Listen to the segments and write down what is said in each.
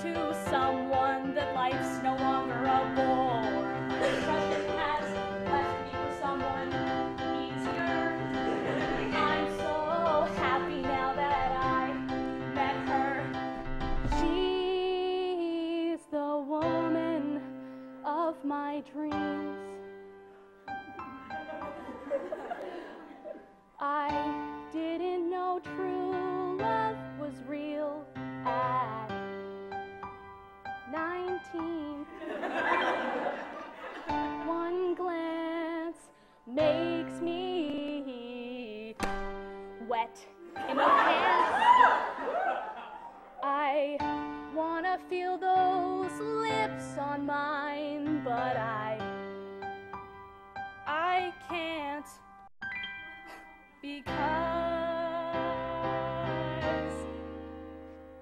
to someone that life's no longer a bore. Feel those lips on mine, but I I can't because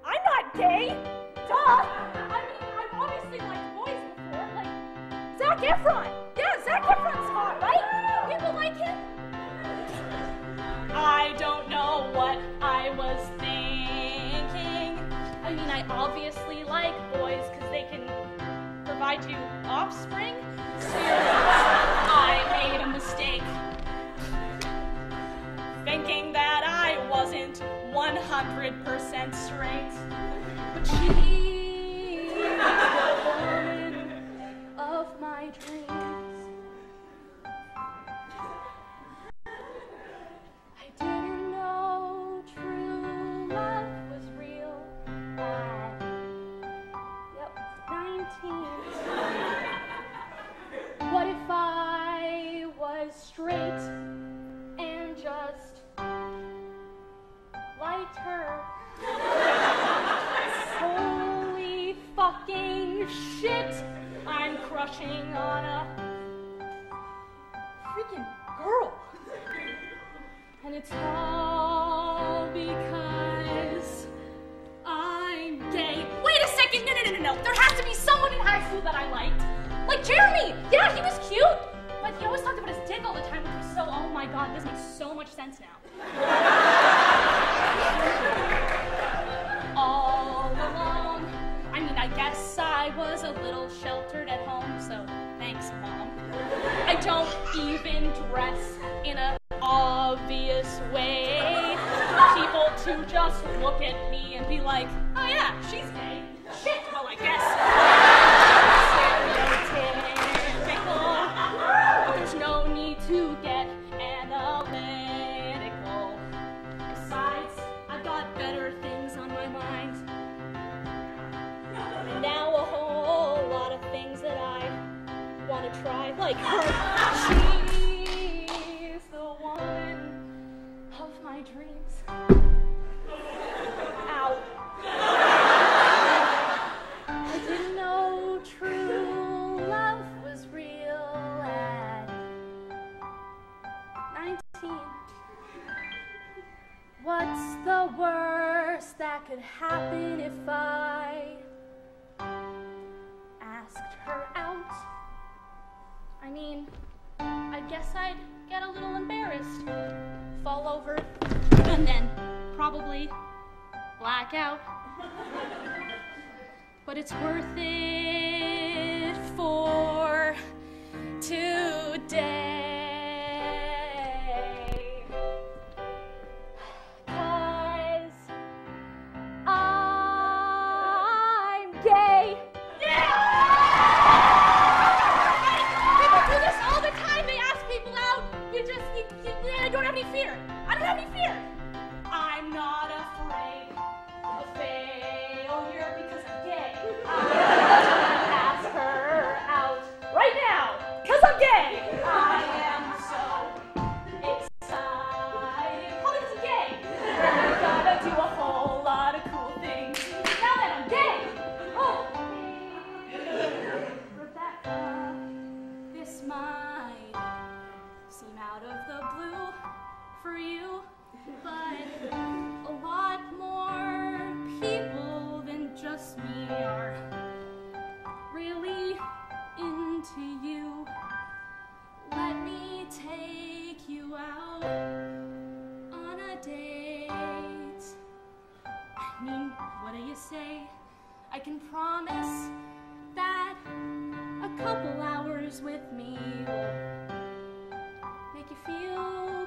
I'm not gay. Duh. I mean, I've obviously liked boys before, like Zac Efron. Yeah, Zac Efron's hot, right? People like him. I don't know what I was thinking. I mean, I obviously provide you offspring. I made a mistake. Thinking that I wasn't 100% straight. But she's crushing on a freaking girl. And it's all because I'm gay. Wait a second, no, no, no, no, no. There has to be someone in high school that I liked. Like Jeremy. Yeah, he was cute. But he always talked about his dick all the time, which was so, oh my god, this makes so much sense now. all along. I mean, I guess I was a little sheltered at home, thanks, Mom. I don't even dress in a obvious way. People to just look at me and be like, oh yeah, she's gay. Shit, well, I guess. Like her. She's the one of my dreams. Ow. I didn't know true love was real at 19. What's the worst that could happen if I get a little embarrassed, fall over, and then probably black out. But it's worth it for today. The blue for you, but a lot more people than just me are really into you. Let me take you out on a date. I mean, what do you say? I can promise that a couple hours with me make you feel